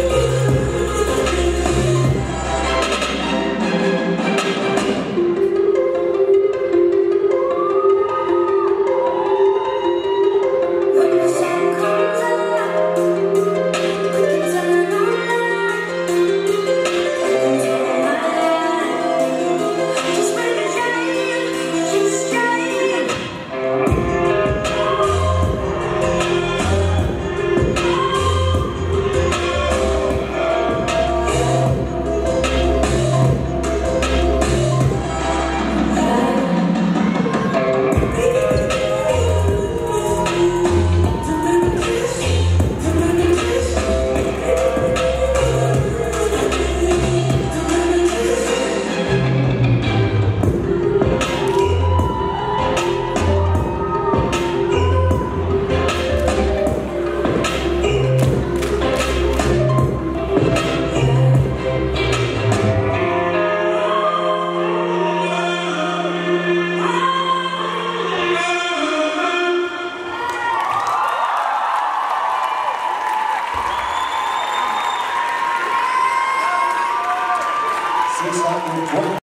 oh Slightly